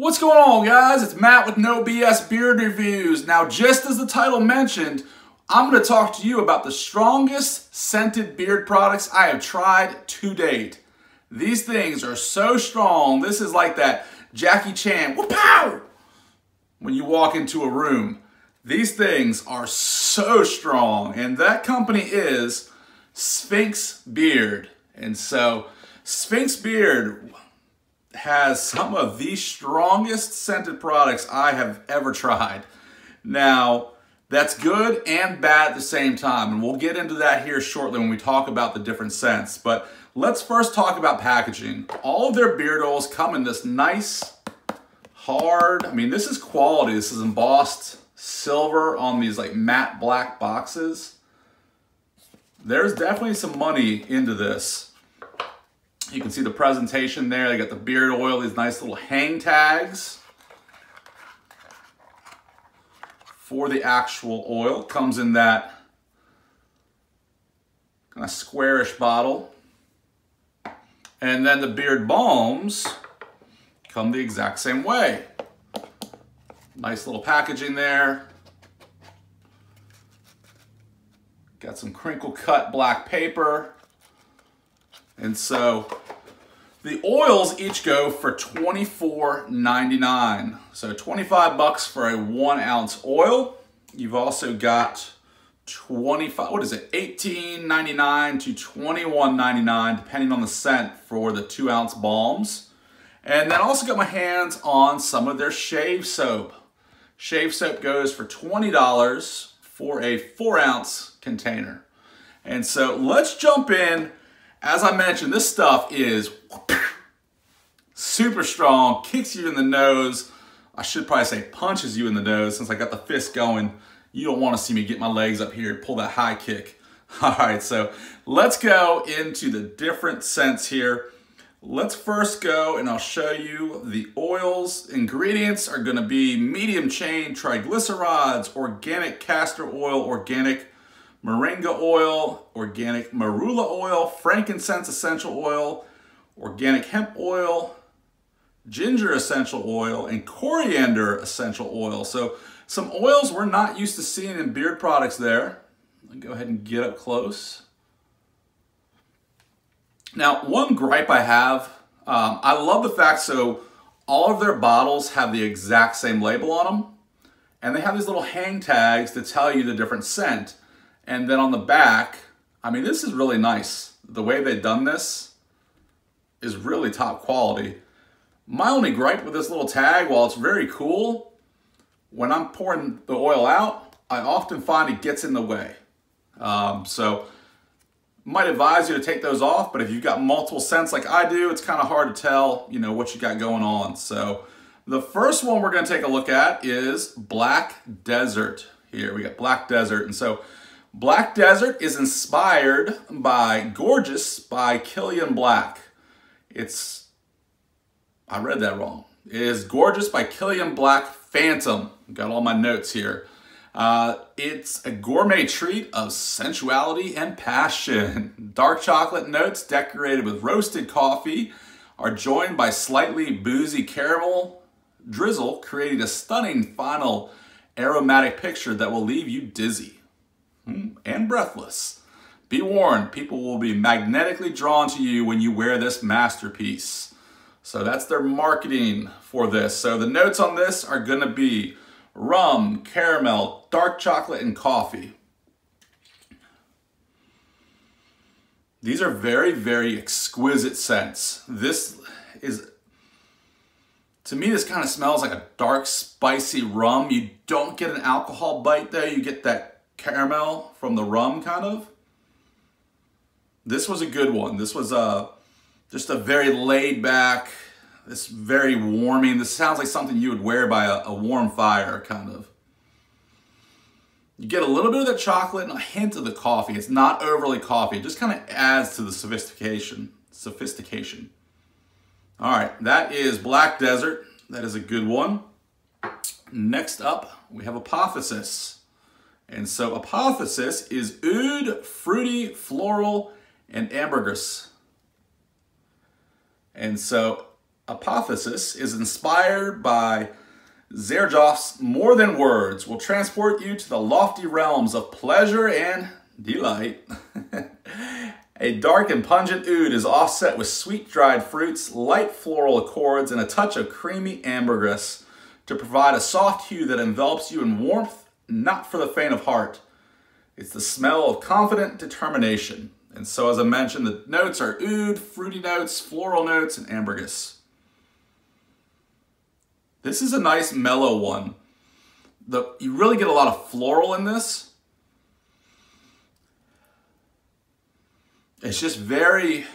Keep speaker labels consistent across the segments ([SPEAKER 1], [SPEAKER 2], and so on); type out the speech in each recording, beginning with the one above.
[SPEAKER 1] What's going on, guys? It's Matt with No BS Beard Reviews. Now, just as the title mentioned, I'm going to talk to you about the strongest scented beard products I have tried to date. These things are so strong. This is like that Jackie Chan, pow! When you walk into a room. These things are so strong, and that company is Sphinx Beard. And so, Sphinx Beard has some of the strongest scented products I have ever tried. Now, that's good and bad at the same time, and we'll get into that here shortly when we talk about the different scents. But let's first talk about packaging. All of their beard oils come in this nice, hard, I mean, this is quality. This is embossed silver on these like matte black boxes. There's definitely some money into this. You can see the presentation there. They got the beard oil, these nice little hang tags for the actual oil. Comes in that kind of squarish bottle. And then the beard balms come the exact same way. Nice little packaging there. Got some crinkle cut black paper. And so the oils each go for $24.99. So 25 bucks for a one ounce oil. You've also got 25, what is it, 18.99 to 21.99 depending on the scent for the two ounce balms. And then I also got my hands on some of their shave soap. Shave soap goes for $20 for a four ounce container. And so let's jump in. As I mentioned, this stuff is super strong, kicks you in the nose. I should probably say punches you in the nose since I got the fist going. You don't want to see me get my legs up here, and pull that high kick. All right, so let's go into the different scents here. Let's first go and I'll show you the oils. Ingredients are gonna be medium chain triglycerides, organic castor oil, organic moringa oil, organic marula oil, frankincense essential oil, organic hemp oil, ginger essential oil, and coriander essential oil. So some oils we're not used to seeing in beard products there. Let me go ahead and get up close. Now, one gripe I have, um, I love the fact so all of their bottles have the exact same label on them, and they have these little hang tags to tell you the different scent. And then on the back, I mean, this is really nice. The way they've done this is really top quality. My only gripe with this little tag, while it's very cool, when I'm pouring the oil out, I often find it gets in the way. Um, so might advise you to take those off, but if you've got multiple scents like I do, it's kind of hard to tell, you know, what you got going on. So the first one we're going to take a look at is Black Desert. Here we got Black Desert. And so Black Desert is inspired by Gorgeous by Kilian Black. It's, I read that wrong. It is Gorgeous by Kilian Black Phantom. Got all my notes here. Uh, it's a gourmet treat of sensuality and passion. Dark chocolate notes decorated with roasted coffee are joined by slightly boozy caramel drizzle, creating a stunning final aromatic picture that will leave you dizzy and breathless. Be warned, people will be magnetically drawn to you when you wear this masterpiece. So that's their marketing for this. So the notes on this are going to be rum, caramel, dark chocolate, and coffee. These are very, very exquisite scents. This is, to me, this kind of smells like a dark, spicy rum. You don't get an alcohol bite there. You get that caramel from the rum, kind of. This was a good one. This was a, just a very laid back, it's very warming. This sounds like something you would wear by a, a warm fire, kind of. You get a little bit of the chocolate and a hint of the coffee. It's not overly coffee. It just kind of adds to the sophistication. Sophistication. All right, that is Black Desert. That is a good one. Next up, we have Apotheosis. And so Apotheosis is oud, fruity, floral, and ambergris. And so Apotheosis is inspired by Xerjoff's More Than Words, will transport you to the lofty realms of pleasure and delight. a dark and pungent oud is offset with sweet dried fruits, light floral accords, and a touch of creamy ambergris to provide a soft hue that envelops you in warmth, not for the faint of heart. It's the smell of confident determination. And so, as I mentioned, the notes are oud, fruity notes, floral notes, and ambergris. This is a nice mellow one. The, you really get a lot of floral in this. It's just very,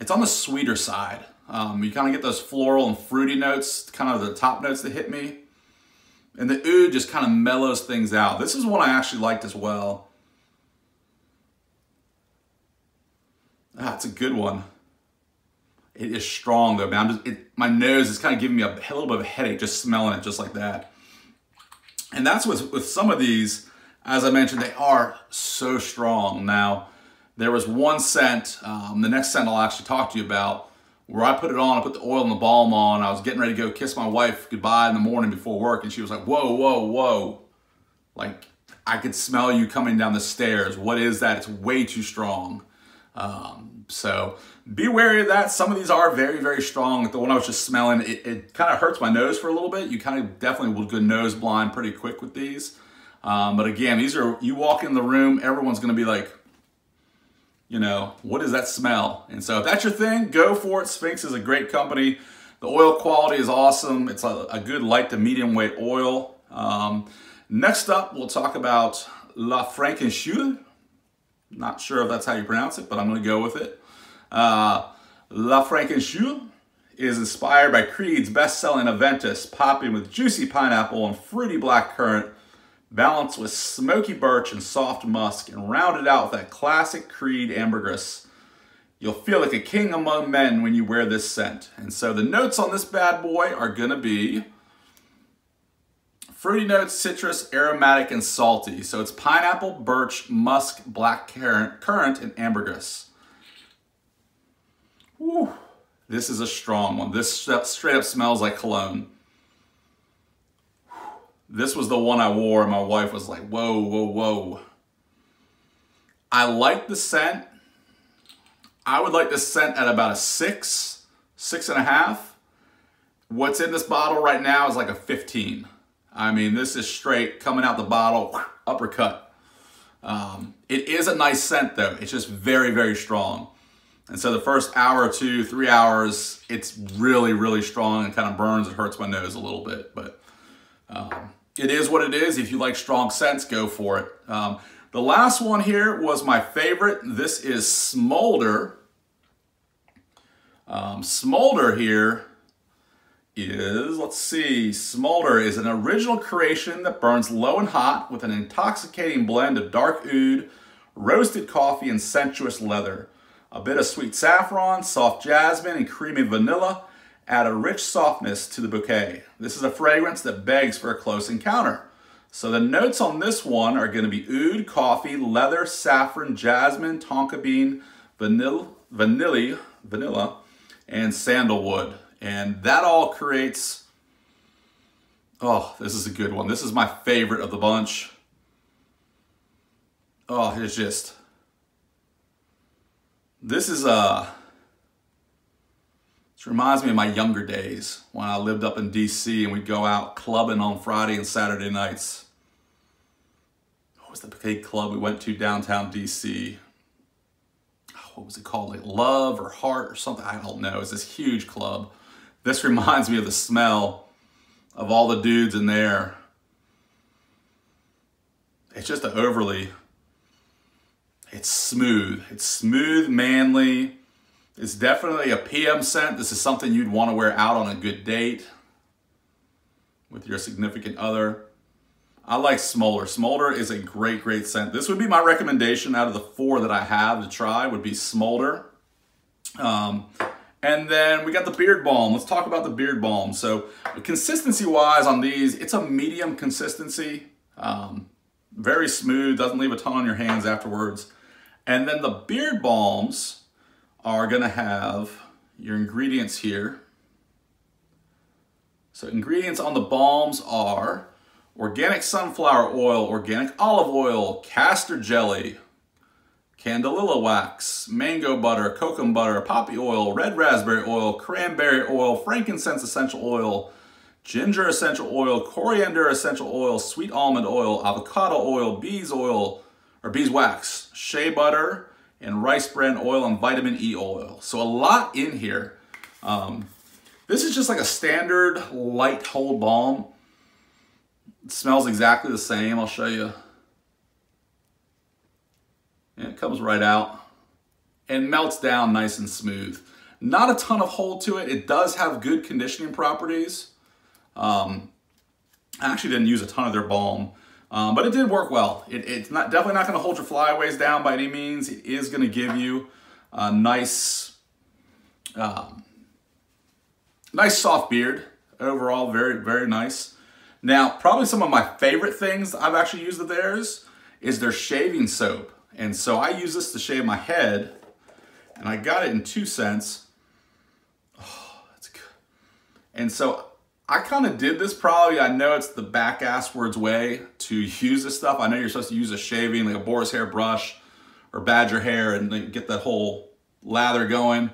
[SPEAKER 1] it's on the sweeter side. Um, you kind of get those floral and fruity notes, kind of the top notes that hit me. And the oud just kind of mellows things out. This is one I actually liked as well. Ah, it's a good one. It is strong though, man. Just, it, my nose is kind of giving me a, a, little bit of a headache just smelling it just like that. And that's with, with some of these, as I mentioned, they are so strong. Now, there was one scent, um, the next scent I'll actually talk to you about, where I put it on, I put the oil and the balm on, I was getting ready to go kiss my wife goodbye in the morning before work, and she was like, whoa, whoa, whoa. Like, I could smell you coming down the stairs. What is that? It's way too strong. Um, so be wary of that. Some of these are very, very strong. The one I was just smelling, it, it kind of hurts my nose for a little bit. You kind of definitely will go nose blind pretty quick with these. Um, but again, these are, you walk in the room, everyone's going to be like, you know, what is that smell? And so if that's your thing, go for it. Sphinx is a great company. The oil quality is awesome. It's a, a good light to medium weight oil. Um, next up, we'll talk about La Frankenschule. Not sure if that's how you pronounce it, but I'm going to go with it. Uh, La Frankenschule is inspired by Creed's best-selling Aventus, popping with juicy pineapple and fruity black currant, balanced with smoky birch and soft musk, and rounded out with that classic Creed ambergris. You'll feel like a king among men when you wear this scent. And so the notes on this bad boy are to be Fruity notes, citrus, aromatic, and salty. So it's pineapple, birch, musk, black currant, currant, and ambergris. Whew. This is a strong one. This straight up smells like cologne. This was the one I wore and my wife was like, whoa, whoa, whoa. I like the scent. I would like the scent at about a six, six and a half. What's in this bottle right now is like a 15. I mean, this is straight coming out the bottle, uppercut. Um, it is a nice scent though. It's just very, very strong. And so the first hour or two, three hours, it's really, really strong and kind of burns and hurts my nose a little bit. But um, it is what it is. If you like strong scents, go for it. Um, the last one here was my favorite. This is Smolder. Um, Smolder here is, let's see, Smolder is an original creation that burns low and hot with an intoxicating blend of dark oud, roasted coffee, and sensuous leather. A bit of sweet saffron, soft jasmine, and creamy vanilla add a rich softness to the bouquet. This is a fragrance that begs for a close encounter. So the notes on this one are going to be oud, coffee, leather, saffron, jasmine, tonka bean, vanilla, vanilla, vanilla, and sandalwood. And that all creates, oh, this is a good one. This is my favorite of the bunch. Oh, it's just, this is a, uh, this reminds me of my younger days when I lived up in DC and we'd go out clubbing on Friday and Saturday nights. What was the big club we went to downtown DC? Oh, what was it called? Like Love or Heart or something? I don't know. It's this huge club. This reminds me of the smell of all the dudes in there. It's just an overly, it's smooth. It's smooth, manly. It's definitely a PM scent. This is something you'd want to wear out on a good date with your significant other. I like Smolder. Smolder is a great, great scent. This would be my recommendation out of the four that I have to try would be Smolder. Um, and then we got the beard balm. Let's talk about the beard balm. So consistency wise on these, it's a medium consistency. Um, very smooth, doesn't leave a ton on your hands afterwards. And then the beard balms are gonna have your ingredients here. So ingredients on the balms are organic sunflower oil, organic olive oil, castor jelly, candelilla wax, mango butter, cocoa butter, poppy oil, red raspberry oil, cranberry oil, frankincense essential oil, ginger essential oil, coriander essential oil, sweet almond oil, avocado oil, bees oil, or beeswax, shea butter, and rice bran oil and vitamin E oil. So a lot in here. Um, this is just like a standard light hold balm. It smells exactly the same. I'll show you. And it comes right out and melts down nice and smooth. Not a ton of hold to it. It does have good conditioning properties. Um, I actually didn't use a ton of their balm. Um, but it did work well. It, it's not definitely not going to hold your flyaways down by any means. It is going to give you a nice, um, nice soft beard. Overall, very, very nice. Now, probably some of my favorite things I've actually used of theirs is their shaving soap. And so I use this to shave my head, and I got it in two scents. Oh, that's good. And so I kind of did this probably. I know it's the back asswards way to use this stuff. I know you're supposed to use a shaving, like a boar's hair brush or badger hair and get that whole lather going.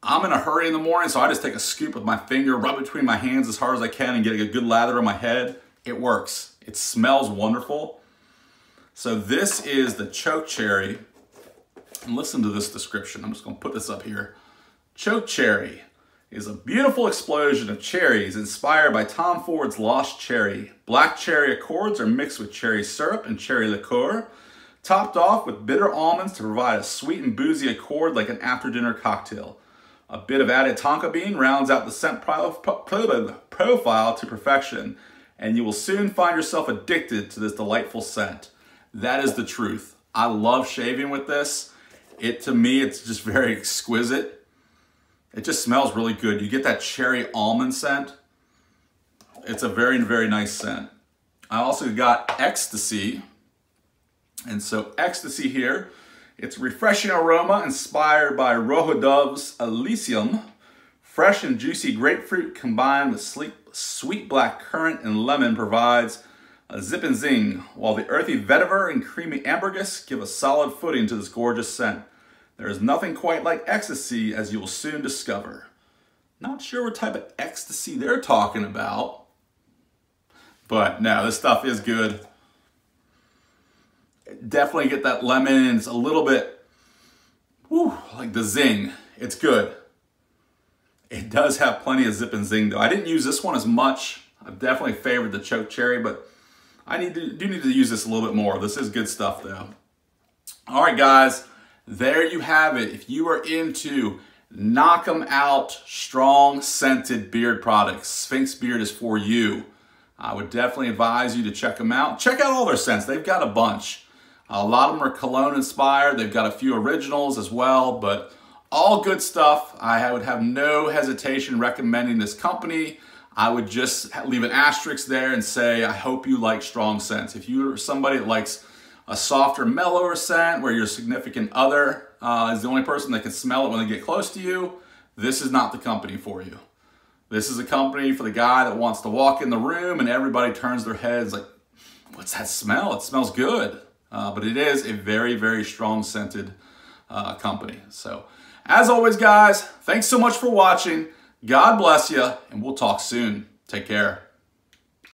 [SPEAKER 1] I'm in a hurry in the morning, so I just take a scoop with my finger, rub it between my hands as hard as I can and get a good lather on my head. It works. It smells wonderful. So this is the choke cherry. And listen to this description. I'm just gonna put this up here. Choke cherry is a beautiful explosion of cherries inspired by Tom Ford's Lost Cherry. Black cherry accords are mixed with cherry syrup and cherry liqueur, topped off with bitter almonds to provide a sweet and boozy accord like an after-dinner cocktail. A bit of added tonka bean rounds out the scent profile to perfection, and you will soon find yourself addicted to this delightful scent. That is the truth. I love shaving with this. It, to me, it's just very exquisite. It just smells really good. You get that cherry almond scent. It's a very, very nice scent. I also got Ecstasy. And so Ecstasy here, it's refreshing aroma inspired by Roja Dove's Elysium. Fresh and juicy grapefruit combined with sleek, sweet black currant and lemon provides a zip and zing, while the earthy vetiver and creamy ambergris give a solid footing to this gorgeous scent. There is nothing quite like ecstasy, as you will soon discover. Not sure what type of ecstasy they're talking about. But no, this stuff is good. Definitely get that lemon. It's a little bit, whew, like the zing. It's good. It does have plenty of zip and zing though. I didn't use this one as much. I've definitely favored the choke cherry, but I need to, do need to use this a little bit more. This is good stuff though. All right, guys there you have it. If you are into knock them out, strong scented beard products, Sphinx Beard is for you. I would definitely advise you to check them out. Check out all their scents. They've got a bunch. A lot of them are cologne inspired. They've got a few originals as well, but all good stuff. I would have no hesitation recommending this company. I would just leave an asterisk there and say, I hope you like strong scents. If you're somebody that likes a softer, mellower scent where your significant other uh, is the only person that can smell it when they get close to you, this is not the company for you. This is a company for the guy that wants to walk in the room and everybody turns their heads like, what's that smell? It smells good. Uh, but it is a very, very strong scented uh, company. So as always, guys, thanks so much for watching. God bless you, and we'll talk soon. Take care.